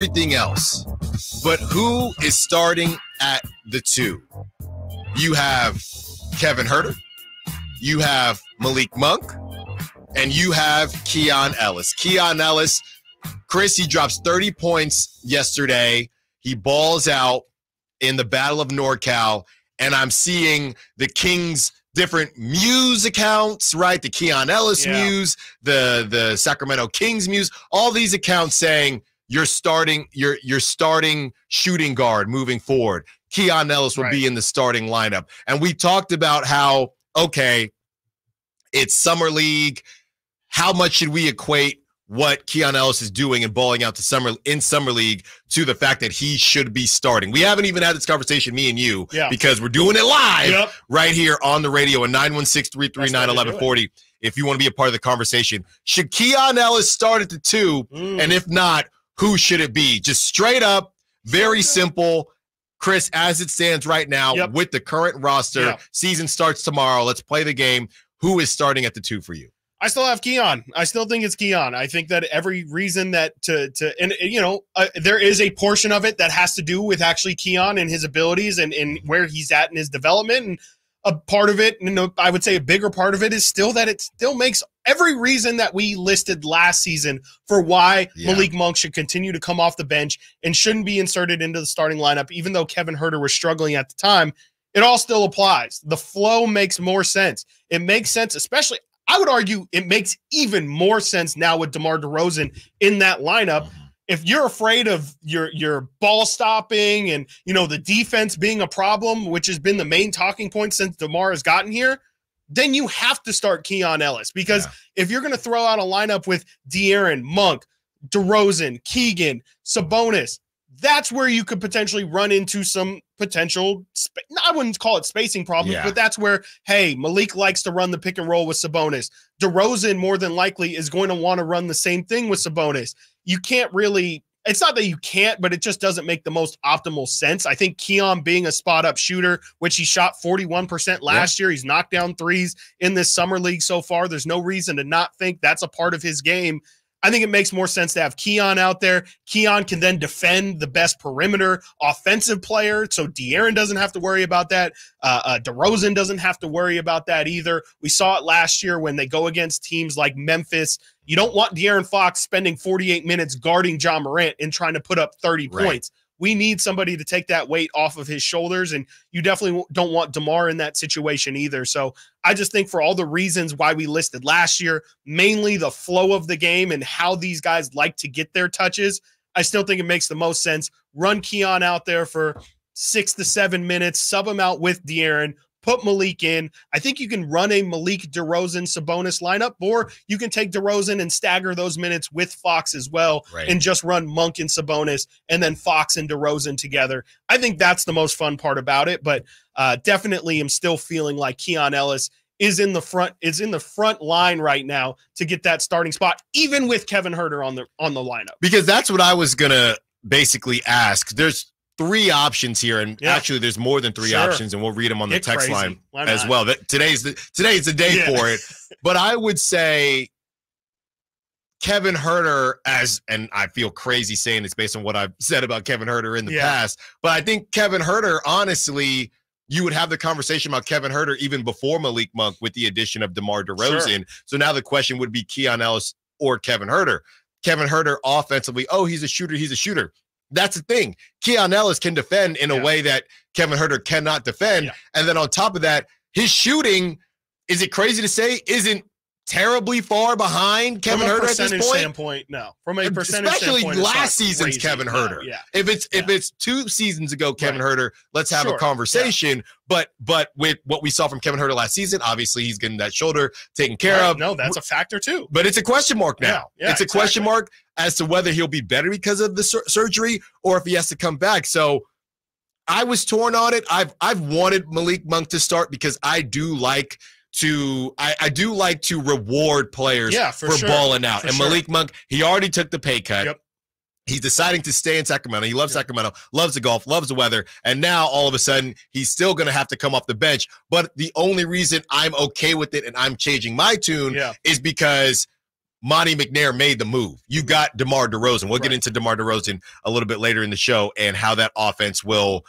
everything else. But who is starting at the two? You have Kevin Huerter, you have Malik Monk, and you have Keon Ellis. Keon Ellis, Chris, he drops 30 points yesterday. He balls out in the Battle of NorCal, and I'm seeing the Kings different Muse accounts, right? The Keon Ellis Yeah. Muse, the the Sacramento Kings Muse, all these accounts saying you're starting, you're you're starting shooting guard moving forward. Keon Ellis will be in the starting lineup. And we talked about how, okay, it's summer league. How much should we equate what Keon Ellis is doing and balling out to summer in summer league to the fact that he should be starting? We haven't even had this conversation, me and you, Yeah. because we're doing it live Yep. right here on the radio at 916-339-1140. If you want to be a part of the conversation, should Keon Ellis start at the two? Mm. And if not, who should it be? Just straight up, very simple. Chris, as it stands right now, Yep. with the current roster, Yeah. season starts tomorrow. Let's play the game. Who is starting at the two for you? I still have Keon. I still think it's Keon. I think that every reason that to to and and, you know uh, there is a portion of it that has to do with actually Keon and his abilities and and where he's at in his development and a part of it, know, I would say a bigger part of it is still that it still makes every reason that we listed last season for why Yeah. Malik Monk should continue to come off the bench and shouldn't be inserted into the starting lineup, even though Kevin Huerter was struggling at the time. It all still applies. The flow makes more sense. It makes sense, especially I would argue it makes even more sense now with DeMar DeRozan in that lineup. Mm-hmm. If you're afraid of your your ball stopping and you know the defense being a problem, which has been the main talking point since DeMar has gotten here, then you have to start Keon Ellis because Yeah. if you're going to throw out a lineup with De'Aaron, Monk, DeRozan, Keegan, Sabonis, that's where you could potentially run into some potential. Sp- I wouldn't call it spacing problems, Yeah. but that's where hey, Malik likes to run the pick and roll with Sabonis. DeRozan more than likely is going to want to run the same thing with Sabonis. You can't really. It's not that you can't, but it just doesn't make the most optimal sense. I think Keon being a spot up shooter, which he shot 41% last year, he's knocked down threes in this summer league so far. There's no reason to not think that's a part of his game. I think it makes more sense to have Keon out there. Keon can then defend the best perimeter offensive player, so De'Aaron doesn't have to worry about that. Uh, uh, DeRozan doesn't have to worry about that either. We saw it last year when they go against teams like Memphis. You don't want De'Aaron Fox spending 48 minutes guarding Ja Morant and trying to put up 30 Right. points. We need somebody to take that weight off of his shoulders, and you definitely don't want DeMar in that situation either. So I just think for all the reasons why we listed last year, mainly the flow of the game and how these guys like to get their touches, I still think it makes the most sense. Run Keon out there for six to seven minutes, sub him out with De'Aaron, put Malik in. I think you can run a Malik DeRozan Sabonis lineup, or you can take DeRozan and stagger those minutes with Fox as well Right. and just run Monk and Sabonis and then Fox and DeRozan together. I think that's the most fun part about it, but uh, definitely am still feeling like Keon Ellis is in the front is in the front line right now to get that starting spot, even with Kevin Huerter on the on the lineup. because that's what I was gonna basically ask. There's three options here, and Yeah. actually, there's more than three Sure. options, and we'll read them on the text crazy. line as well. That today's the today's the day Yeah. for it. But I would say Kevin Huerter as and I feel crazy saying it's based on what I've said about Kevin Huerter in the Yeah. past, but I think Kevin Huerter, honestly, you would have the conversation about Kevin Huerter even before Malik Monk with the addition of DeMar DeRozan. So now the question would be Keon Ellis or Kevin Huerter. Kevin Huerter offensively, oh, he's a shooter, he's a shooter. That's the thing. Keon Ellis can defend in a way that Kevin Huerter cannot defend. Yeah. And then on top of that, his shooting, is it crazy to say, isn't terribly far behind Kevin From a Huerter at this point? standpoint, no. From a percentage Especially standpoint, it's not last season's crazy. Kevin Huerter. yeah. If it's if it's two seasons ago, Kevin Right. Huerter, let's have Sure, a yeah. conversation. But but with what we saw from Kevin Huerter last season, obviously he's getting that shoulder taken care Right, of. No, that's a factor too. But it's a question mark now. Yeah, yeah, it's a question mark as to whether he'll be better because of the sur- surgery or if he has to come back. So I was torn on it. I've I've wanted Malik Monk to start because I do like to I, I do like to reward players Yeah, for, for, sure. balling out. For and sure. Malik Monk, he already took the pay cut. Yep. He's deciding to stay in Sacramento. He loves Yep. Sacramento, loves the golf, loves the weather. And now all of a sudden, he's still going to have to come off the bench. But the only reason I'm okay with it and I'm changing my tune Yeah. is because Monte McNair made the move. You mm-hmm. got DeMar DeRozan. We'll get into DeMar DeRozan a little bit later in the show and how that offense will,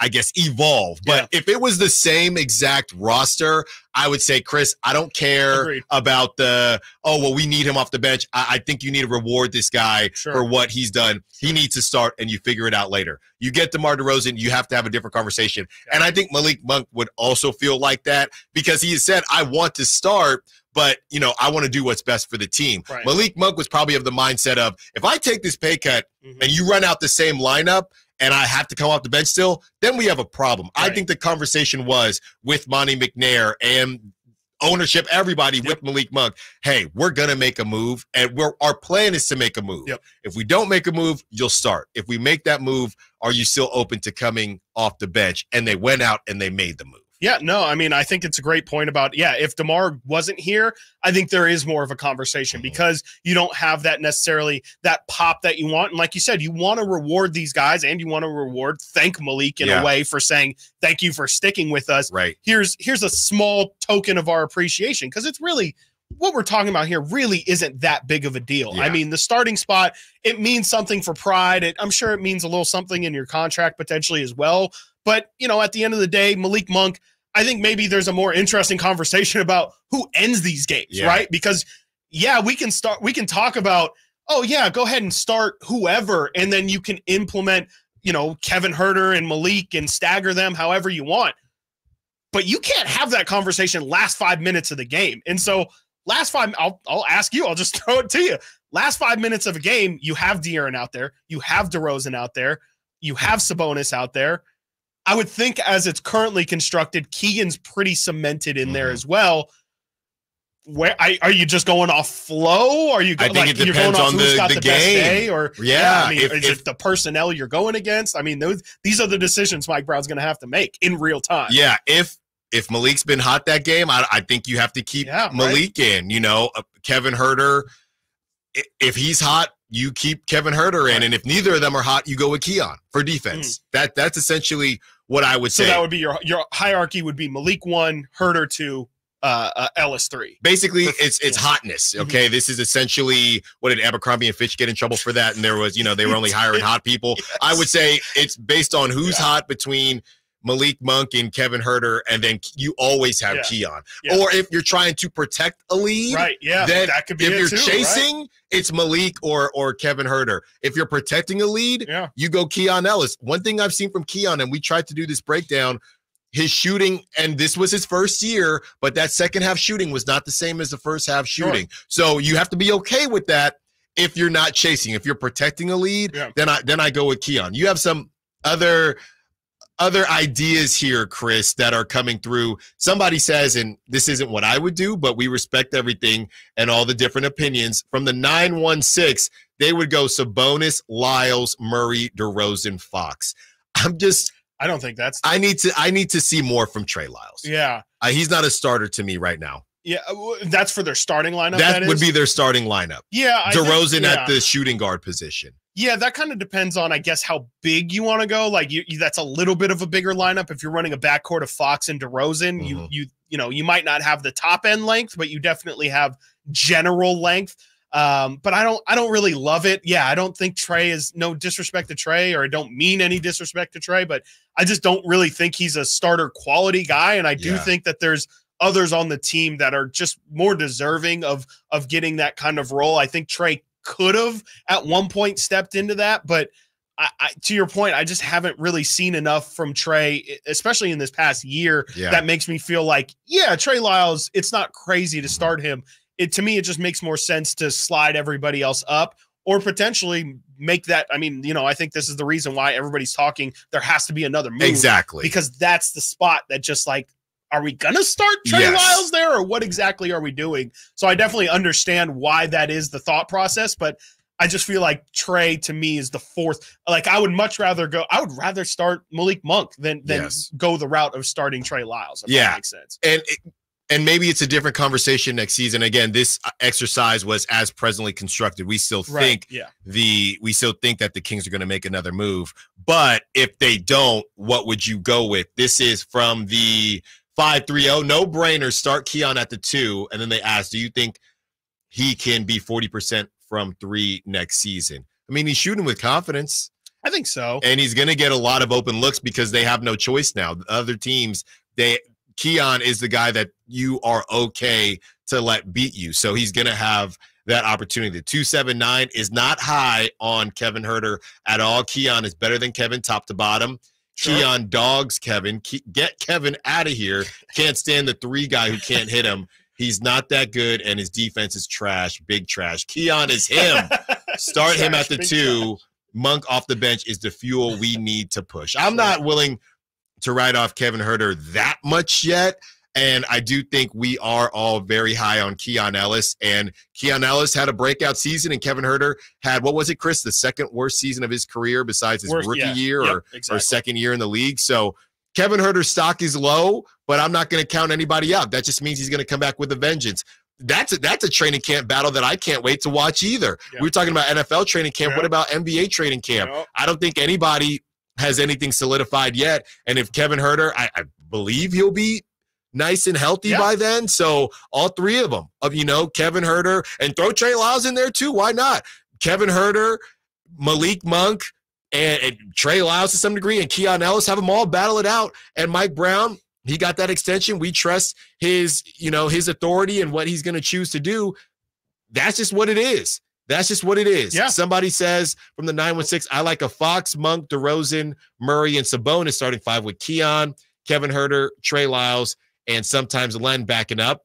I guess, evolve. But if it was the same exact roster, I would say, Chris, I don't care Agreed. about the, oh, well, we need him off the bench. I, I think you need to reward this guy Sure. for what he's done. He needs to start and you figure it out later. You get DeMar DeRozan, you have to have a different conversation. And I think Malik Monk would also feel like that because he has said, I want to start, but you know, I want to do what's best for the team. Right. Malik Monk was probably of the mindset of if I take this pay cut Mhm. and you run out the same lineup and I have to come off the bench still, then we have a problem. I think the conversation was with Monte McNair and ownership, everybody with Malik Monk. Hey, we're gonna make a move, and we're our plan is to make a move. Yep. If we don't make a move, you'll start. If we make that move, are you still open to coming off the bench? And they went out and they made the move. Yeah, no, I mean, I think it's a great point about, yeah, if DeMar wasn't here, I think there is more of a conversation Mhm. because you don't have that necessarily that pop that you want. And like you said, you want to reward these guys and you want to reward, thank Malik in Yeah. a way for saying, thank you for sticking with us. Right. Here's here's a small token of our appreciation because it's really what we're talking about here really isn't that big of a deal. I mean, the starting spot, it means something for pride. It, I'm sure it means a little something in your contract potentially as well. But, you know, at the end of the day, Malik Monk, I think maybe there's a more interesting conversation about who ends these games, Yeah. right? Because, yeah, we can start, we can talk about, oh, yeah, go ahead and start whoever, and then you can implement, you know, Kevin Huerter and Malik and stagger them however you want. But you can't have that conversation last five minutes of the game. And so, last five, I'll, I'll ask you, I'll just throw it to you. Last five minutes of a game, you have De'Aaron out there, you have DeRozan out there, you have Sabonis out there. I would think as it's currently constructed, Keegan's pretty cemented in there Mhm. as well. Where are, are you just going off flow? Are you go, I think like it depends off on who's the- got the the, best game. day? Or Yeah, I mean, if- is if- it the personnel you're going against? I mean, those these are the decisions Mike Brown's going to have to make in real time. Yeah, if if Malik's been hot that game, I, I think you have to keep Yeah, right. Malik in. You know, uh, Kevin Huerter. i- If he's hot, you keep Kevin Huerter in, Right. and if neither of them are hot, you go with Keon for defense. That that's essentially what I would So say. So that would be your your hierarchy would be Malik one, Huerter two, uh, uh Ellis three. Basically, For- it's it's yeah. hotness. Mhm. Okay, this is essentially what did Abercrombie and Fitch get in trouble for that? And there was, you know, they were only hiring hot people. I would say it's based on who's Yeah. hot between Malik Monk and Kevin Huerter, and then you always have Yeah. Keon. Yeah. Or if you're trying to protect a lead, Right. Yeah. then that could be if it you're too, right? chasing, it's Malik or or Kevin Huerter. If you're protecting a lead, Yeah. you go Keon Ellis. One thing I've seen from Keon, and we tried to do this breakdown, his shooting, and this was his first year, but that second half shooting was not the same as the first half Sure. shooting. So you have to be okay with that if you're not chasing. If you're protecting a lead, Yeah. then I then I go with Keon. You have some other other ideas here, Chris, that are coming through. Somebody says, and this isn't what I would do, but we respect everything and all the different opinions. From the 916, they would go Sabonis, Lyles, Murray, DeRozan, Fox. I'm just I don't think that's. I need to I need to see more from Trey Lyles. yeah. Uh, he's not a starter to me right now. Yeah. uh, That's for their starting lineup. that would is? be their starting lineup. Yeah. I think- DeRozan yeah. at the shooting guard position. Yeah, that kind of depends on, I guess, how big you want to go. Like, you, you- that's a little bit of a bigger lineup. If you're running a backcourt of Fox and DeRozan, you Mhm. you you know you might not have the top end length, but you definitely have general length. Um, but I don't I don't really love it. Yeah, I don't think Trey is no disrespect to Trey, or I don't mean any disrespect to Trey, but I just don't really think he's a starter quality guy. And I do Yeah. think that there's others on the team that are just more deserving of of getting that kind of role. I think Trey could have at one point stepped into that, but I, I, to your point, I just haven't really seen enough from Trey, especially in this past year, Yeah. that makes me feel like, yeah, Trey Lyles, it's not crazy to Mhm. start him. It to me, it just makes more sense to slide everybody else up or potentially make that. I mean, you know, I think this is the reason why everybody's talking. There has to be another move exactly. because that's the spot that just like are we gonna start Trey Yes. Lyles there or what exactly are we doing? So I definitely understand why that is the thought process, but I just feel like Trey to me is the fourth. Like I would much rather go. I would rather start Malik Monk than than Yes. go the route of starting Trey Lyles. If Yeah. that makes sense. and it, and maybe it's a different conversation next season. Again, this uh, exercise was as presently constructed. We still think Yeah. the we still think that the Kings are going to make another move. But if they don't, what would you go with? This is from the 530 no brainer start Keon at the 2 and then they ask, "Do you think he can be 40% from three next season. I mean, he's shooting with confidence. I think so. And he's going to get a lot of open looks because they have no choice now. The other teams, they Keon is the guy that you are okay to let beat you. So he's going to have that opportunity. The 279 is not high on Kevin Huerter at all. Keon is better than Kevin top to bottom. Sure. Keon dogs Kevin. Get Kevin out of here. Can't stand the three guy who can't hit him. He's not that good, and his defense is trash, big trash. Keon is him. Start trash, him at the two. Trash. Monk off the bench is the fuel we need to push. I'm not willing to write off Kevin Huerter that much yet. And I do think we are all very high on Keon Ellis. And Keon Ellis had a breakout season, and Kevin Huerter had, what was it, Chris, the second worst season of his career besides his worst, rookie yeah. year yep, or, exactly. or second year in the league. So Kevin Huerter's stock is low, but I'm not going to count anybody out. That just means he's going to come back with a vengeance. That's a, that's a training camp battle that I can't wait to watch either. Yep. We are talking about NFL training camp. Yep. What about NBA training camp? I don't think anybody has anything solidified yet. And if Kevin Huerter, I, I believe he'll be nice and healthy yeah. by then. So all three of them, of you know, Kevin Huerter and throw Trey Lyles in there too. Why not? Kevin Huerter, Malik Monk, and, and Trey Lyles to some degree, and Keon Ellis have them all battle it out. And Mike Brown, he got that extension. We trust his, you know, his authority and what he's going to choose to do. That's just what it is. That's just what it is. Yeah. Somebody says from the 916, I like a Fox, Monk, DeRozan, Murray, and Sabonis starting five with Keon, Kevin Huerter, Trey Lyles, and sometimes Len backing up.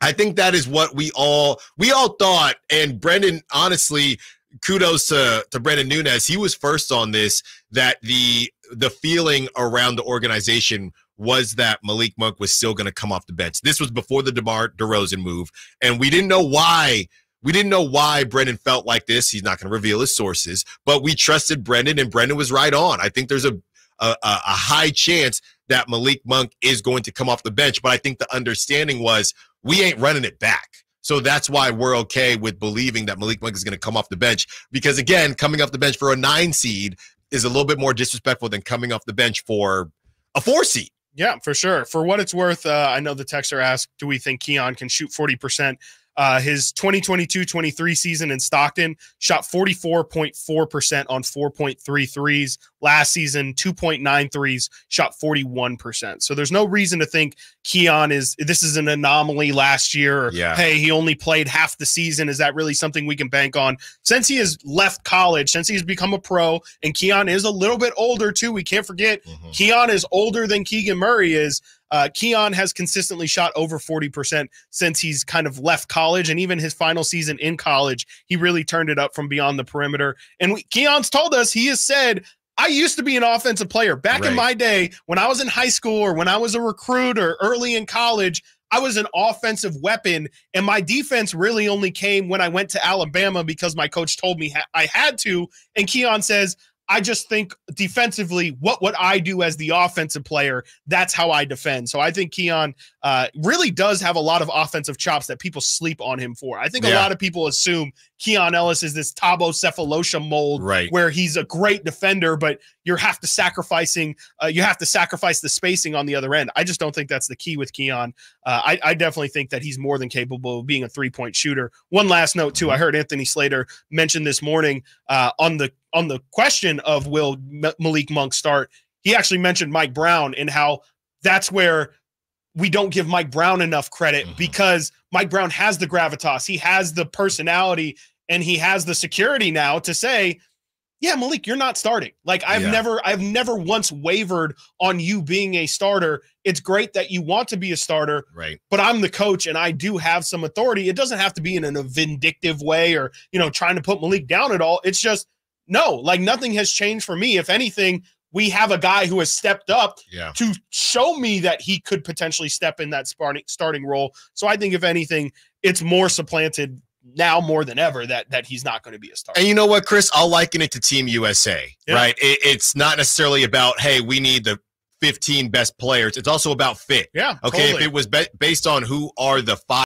I think that is what we all we all thought. And Brendan, honestly, kudos to to Brendan Nunes. He was first on this. That the the feeling around the organization was that Malik Monk was still going to come off the bench. This was before the DeMar DeRozan move, and we didn't know why. We didn't know why Brendan felt like this. He's not going to reveal his sources, but we trusted Brendan, and Brendan was right on. I think there's a a, a high chance that Malik Monk is going to come off the bench. But I think the understanding was we ain't running it back. So that's why we're okay with believing that Malik Monk is going to come off the bench. Because again, coming off the bench for a nine seed is a little bit more disrespectful than coming off the bench for a four seed. Yeah, for sure. For what it's worth, uh, I know the texter asked, do we think Keon can shoot 40%? Uh, his 2022 23 season in Stockton shot 44.4% on 4.3 threes. Last season, 2.9 threes, shot 41%. So there's no reason to think Keon is this is an anomaly last year. Or, yeah. Hey, he only played half the season. Is that really something we can bank on? Since he has left college, since he's become a pro, and Keon is a little bit older too. We can't forget mm-hmm. Keon is older than Keegan Murray is. Uh, Keon has consistently shot over 40% since he's kind of left college. And even his final season in college, he really turned it up from beyond the perimeter. And we, Keon's told us, he has said, I used to be an offensive player back right. in my day when I was in high school or when I was a recruit or early in college. I was an offensive weapon, and my defense really only came when I went to Alabama because my coach told me ha- I had to. And Keon says, I just think defensively, what would I do as the offensive player? That's how I defend. So I think Keon uh, really does have a lot of offensive chops that people sleep on him for. I think yeah. a lot of people assume Keon Ellis is this Thabo Sefolosha mold, right. where he's a great defender, but you have to sacrificing, uh, you have to sacrifice the spacing on the other end. I just don't think that's the key with Keon. Uh, I, I, definitely think that he's more than capable of being a three point shooter. One last note too, I heard Anthony Slater mention this morning uh, on the on the question of will Malik Monk start. He actually mentioned Mike Brown and how that's where we don't give Mike Brown enough credit mm-hmm. because Mike Brown has the gravitas, he has the personality, and he has the security now to say, yeah, Malik, you're not starting. Like I've yeah. never, I've never once wavered on you being a starter. It's great that you want to be a starter, right? But I'm the coach, and I do have some authority. It doesn't have to be in a vindictive way or you know trying to put Malik down at all. It's just no, like nothing has changed for me. If anything, we have a guy who has stepped up yeah. to show me that he could potentially step in that starting starting role. So I think if anything, it's more supplanted now more than ever that that he's not going to be a star. And you know what, Chris? I'll liken it to Team USA, yeah. right? It, it's not necessarily about hey, we need the 15 best players. It's also about fit. Yeah. Okay. Totally. If it was be- based on who are the five